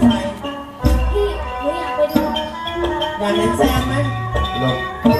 ใครพี่หนูอยากไปดู อยากเห็นแซมไหม ลง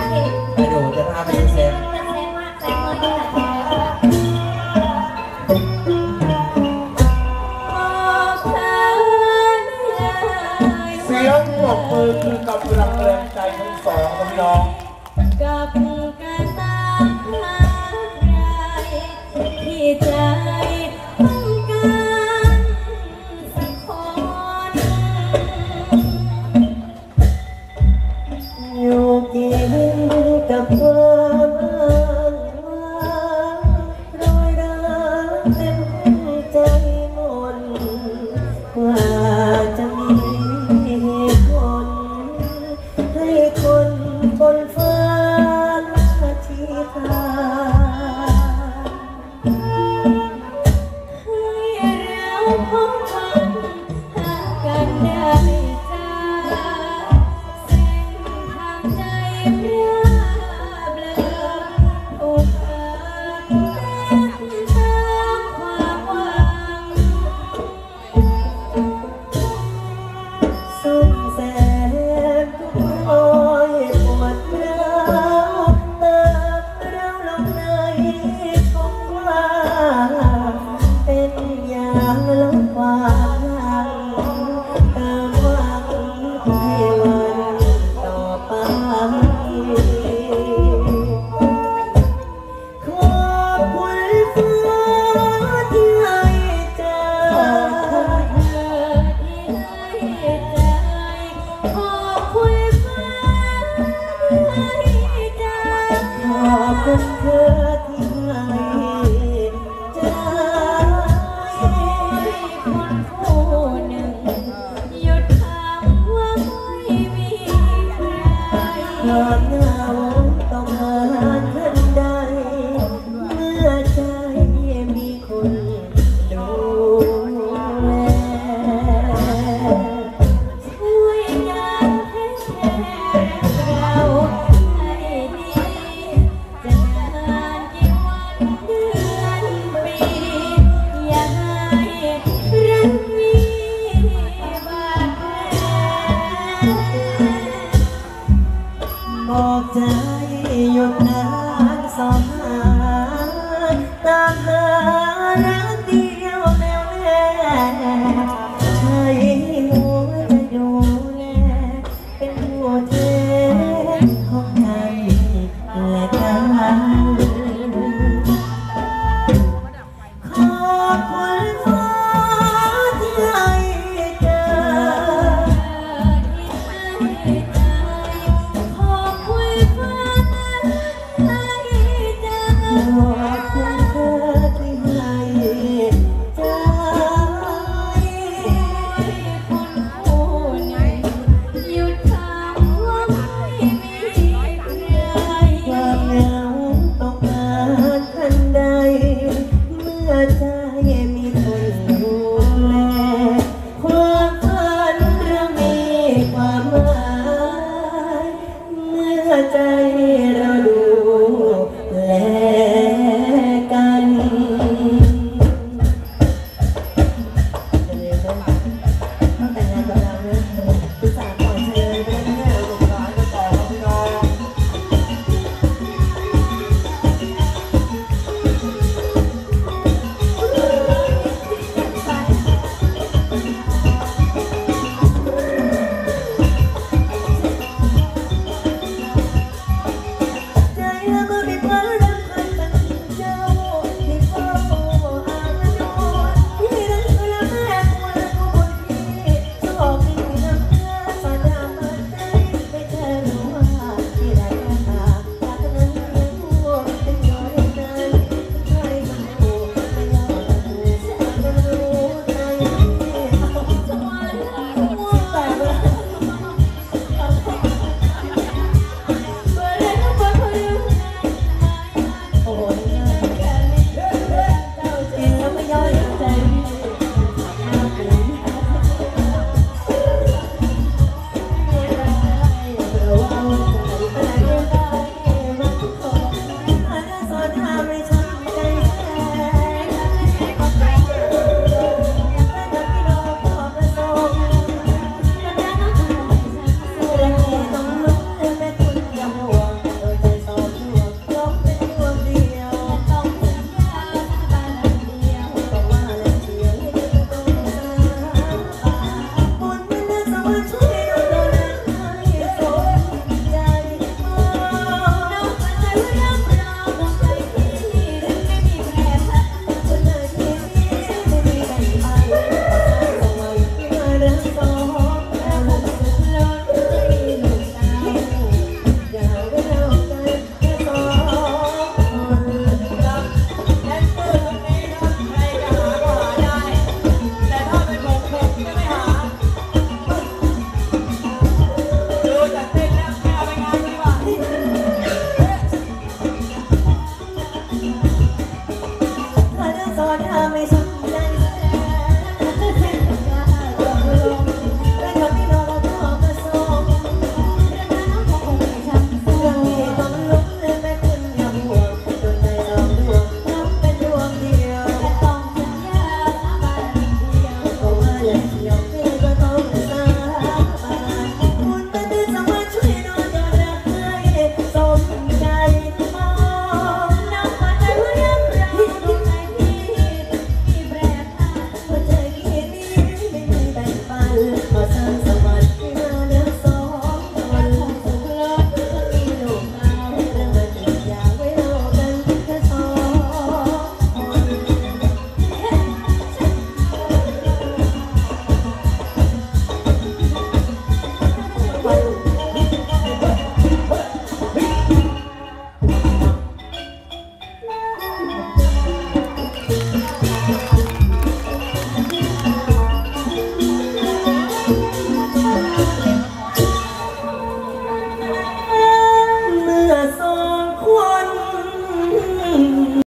ใจ